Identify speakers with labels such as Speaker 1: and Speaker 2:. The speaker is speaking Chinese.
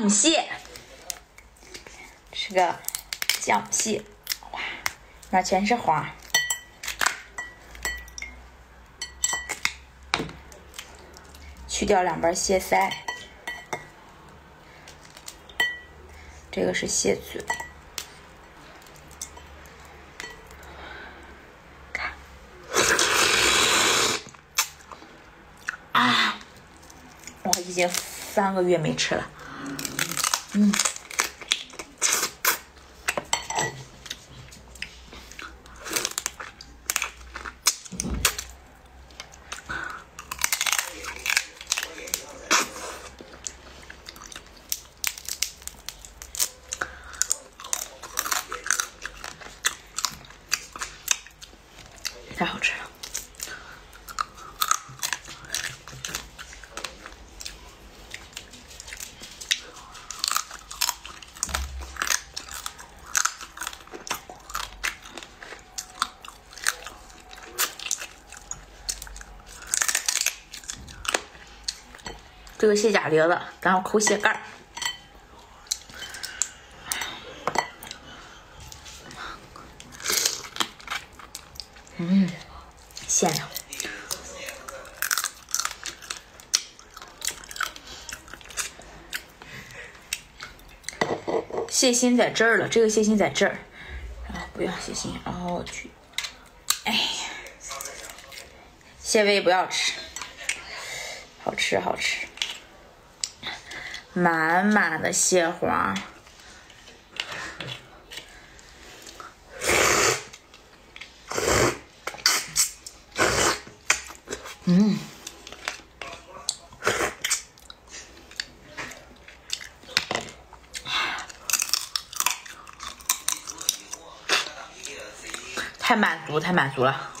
Speaker 1: 酱蟹，是个酱蟹，哇，那全是花。去掉两瓣蟹腮，这个是蟹嘴。看，啊，我已经三个月没吃了，嗯。这个蟹甲溜子，然后抠蟹盖。嗯，鲜亮。蟹心在这儿了，这个蟹心在这儿，然后不要蟹心，然后去，哎呀，蟹尾不要吃，好吃好吃，满满的蟹黄。嗯，太满足，太满足了。